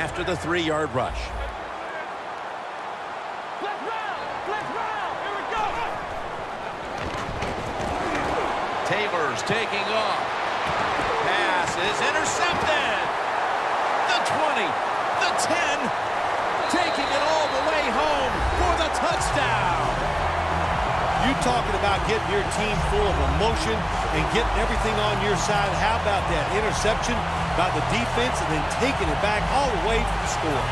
after the three-yard rush. Taylor's taking off. Pass is intercepted. The 20, the 10, You talking about getting your team full of emotion and getting everything on your side. How about that interception by the defense and then taking it back all the way to the score?